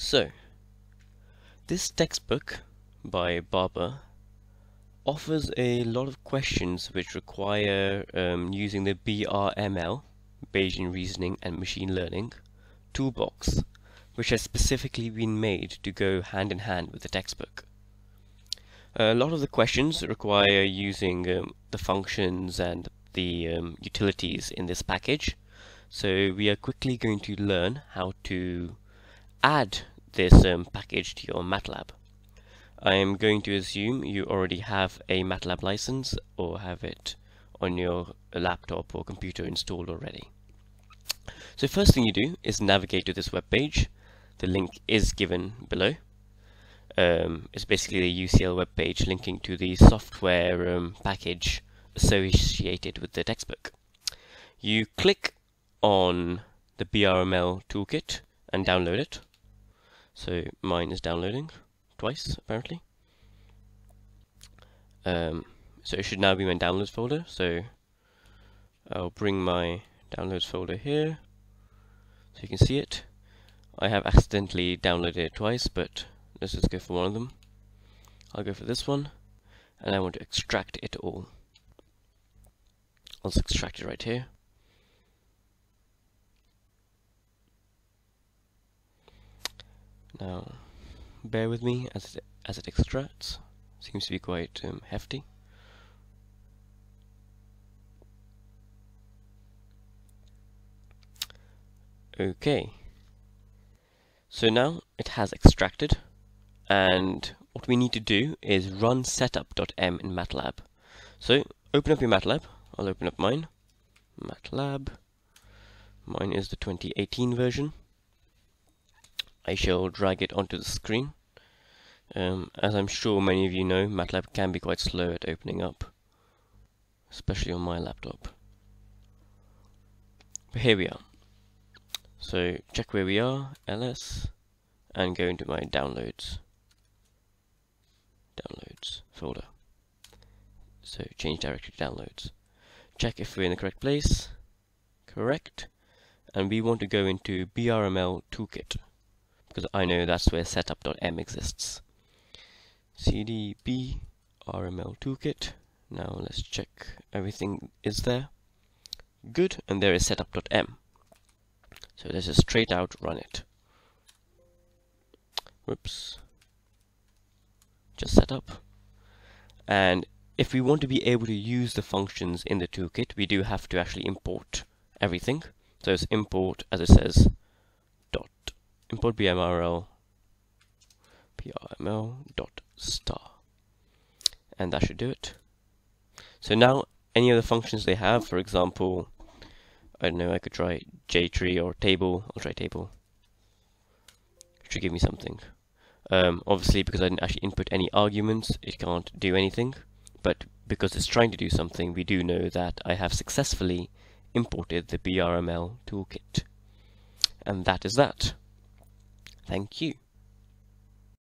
So, this textbook by Barber offers a lot of questions which require um, using the BRML, Bayesian Reasoning and Machine Learning, toolbox, which has specifically been made to go hand in hand with the textbook. A lot of the questions require using um, the functions and the um, utilities in this package, so we are quickly going to learn how to add this um, package to your MATLAB. I am going to assume you already have a MATLAB license or have it on your laptop or computer installed already. So first thing you do is navigate to this web page. The link is given below. Um, it's basically the UCL web page linking to the software um, package associated with the textbook. You click on the BRML toolkit and download it. So mine is downloading twice apparently. Um, so it should now be my downloads folder. So I'll bring my downloads folder here so you can see it. I have accidentally downloaded it twice, but let's just go for one of them. I'll go for this one, and I want to extract it all. I'll just extract it right here. Now, bear with me as it, as it extracts. Seems to be quite um, hefty. Okay. So now it has extracted and what we need to do is run setup.m in MATLAB. So open up your MATLAB. I'll open up mine. MATLAB. Mine is the 2018 version. I shall drag it onto the screen. Um, as I'm sure many of you know, MATLAB can be quite slow at opening up, especially on my laptop. But here we are. So check where we are, ls, and go into my downloads, downloads folder. So change directory to downloads. Check if we're in the correct place, correct, and we want to go into BRML toolkit because I know that's where setup.m exists. cd RML toolkit. Now let's check everything is there. Good, and there is setup.m. So let's just straight out run it. Whoops. Just set up. And if we want to be able to use the functions in the toolkit, we do have to actually import everything. So it's import, as it says, import BMRL BRML dot star. And that should do it. So now any of the functions they have for example I don't know I could try JTree or table. I'll try table. It should give me something. Um, obviously because I didn't actually input any arguments it can't do anything. But because it's trying to do something we do know that I have successfully imported the BRML toolkit. And that is that Thank you.